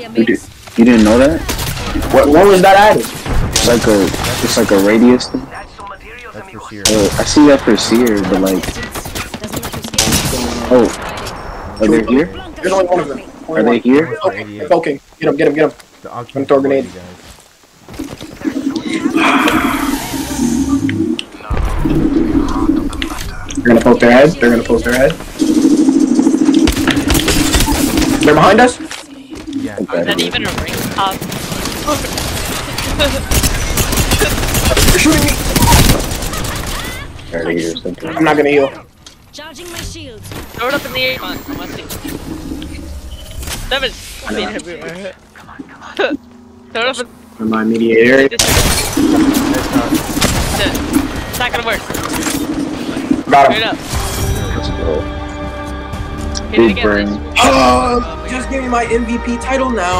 You, did, you didn't know that? What, what was that item? It's like a, it's like a radius thing. That's for sure. Uh, I see that for Seer, but like, oh, are they here? There's only one of them. Only Are they one. here? Oh, poking. Get him, get him, get him. I'll I'm throw a grenade. you guys. They're gonna poke their head. They're gonna poke their head. They're behind us. Yeah. Is that even a ring pop? They're shooting me. Alright, here's something. I'm not gonna heal. Charging my shields. Throw it up in the air. Come on, come on, see. That was I mean everywhere. Throw it up in In my immediate area. It's not gonna work. Got Straight him. up. Let's go. Hit it Big again. Oh, ah! just give me my MVP title now.